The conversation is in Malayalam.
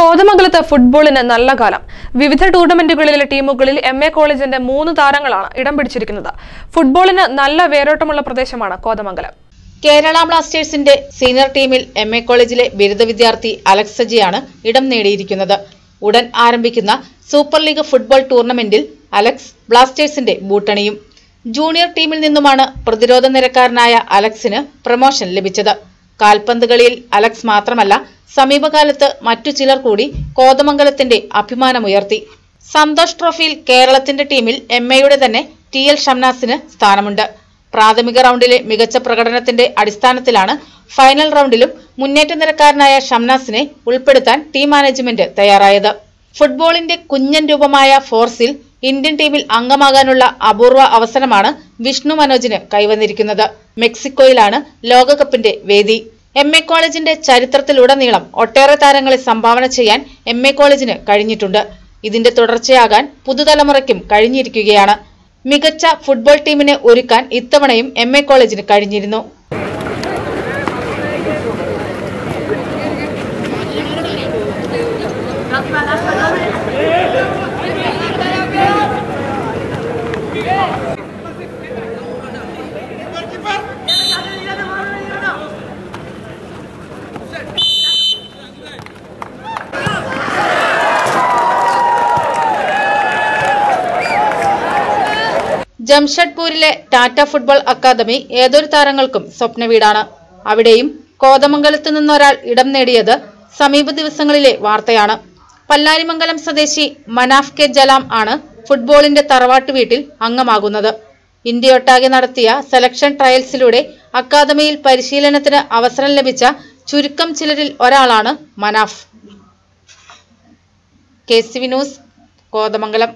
കോതമംഗലത്ത് ഫുട്ബോളിന് നല്ല കാലം. വിവിധ ടൂർണമെന്റുകളിലെ ടീമുകളിൽ എം എ കോളേജിന്റെ മൂന്ന് താരങ്ങളാണ് ഇടം പിടിച്ചിരിക്കുന്നത്. ഫുട്ബോളിന് നല്ല വേരോട്ടമുള്ള പ്രദേശമാണ് കോതമംഗലം. കേരള ബ്ലാസ്റ്റേഴ്സിന്റെ സീനിയർ ടീമിൽ എം എ കോളേജിലെ ബിരുദ വിദ്യാർത്ഥി അലക്സജിയാണ് ഇടം നേടിയിരിക്കുന്നത്. ഉടൻ ആരംഭിക്കുന്ന സൂപ്പർ ലീഗ് ഫുട്ബോൾ ടൂർണമെന്റിൽ അലക്സ് ബ്ലാസ്റ്റേഴ്സിന്റെ ബൂട്ടണിയും. ജൂനിയർ ടീമിൽ നിന്നുമാണ് പ്രതിരോധ നിരക്കാരനായ അലക്സിന് പ്രൊമോഷൻ ലഭിച്ചത്. കാൽപന്ത് കളിയിൽ അലക്സ് മാത്രമല്ല സമീപകാലത്ത് മറ്റു ചിലർ കൂടി കോതമംഗലത്തിന്റെ അഭിമാനമുയർത്തി. സന്തോഷ് ട്രോഫിയിൽ കേരളത്തിന്റെ ടീമിൽ എം എയുടെ തന്നെ ടി എൽ ഷംനാസിന് സ്ഥാനമുണ്ട്. പ്രാഥമിക റൗണ്ടിലെ മികച്ച പ്രകടനത്തിന്റെ അടിസ്ഥാനത്തിലാണ് ഫൈനൽ റൗണ്ടിലും മുന്നേറ്റ നിരക്കാരനായ ഷംനാസിനെ ഉൾപ്പെടുത്താൻ ടീം മാനേജ്മെന്റ് തയ്യാറായത്. ഫുട്ബോളിന്റെ കുഞ്ഞൻ രൂപമായ ഫോർസിൽ ഇന്ത്യൻ ടീമിൽ അംഗമാകാനുള്ള അപൂർവ അവസരമാണ് വിഷ്ണു മനോജിന് കൈവന്നിരിക്കുന്നത്. മെക്സിക്കോയിലാണ് ലോകകപ്പിന്റെ വേദി. എം എ കോളേജിന്റെ ചരിത്രത്തിലുടനീളം ഒട്ടേറെ താരങ്ങളെ സംഭാവന ചെയ്യാൻ എം എ കോളേജിന് കഴിഞ്ഞിട്ടുണ്ട്. ഇതിന്റെ തുടർച്ചയാകാൻ പുതുതലമുറയ്ക്കും കഴിഞ്ഞിരിക്കുകയാണ്. മികച്ച ഫുട്ബോൾ ടീമിനെ ഒരുക്കാൻ ഇത്തവണയും എം എ കോളേജിന് കഴിഞ്ഞിരുന്നു. ജംഷഡ്പൂരിലെ ടാറ്റ ഫുട്ബോൾ അക്കാദമി ഏതൊരു താരങ്ങൾക്കും സ്വപ്നവീടാണ് അവിടെയും കോതമംഗലത്ത് നിന്നൊരാൾ ഇടം നേടിയത് സമീപ ദിവസങ്ങളിലെ വാർത്തയാണ്. പല്ലാരിമംഗലം സ്വദേശി മനാഫ് കെ ജലാം ആണ് ഫുട്ബോളിന്റെ തറവാട്ട് വീട്ടിൽ അംഗമാകുന്നത്. ഇന്ത്യയൊട്ടാകെ നടത്തിയ സെലക്ഷൻ ട്രയൽസിലൂടെ അക്കാദമിയിൽ പരിശീലനത്തിന് അവസരം ലഭിച്ച ചുരുക്കം ചിലരിൽ ഒരാളാണ് Manaf. K C news Kothamangalam.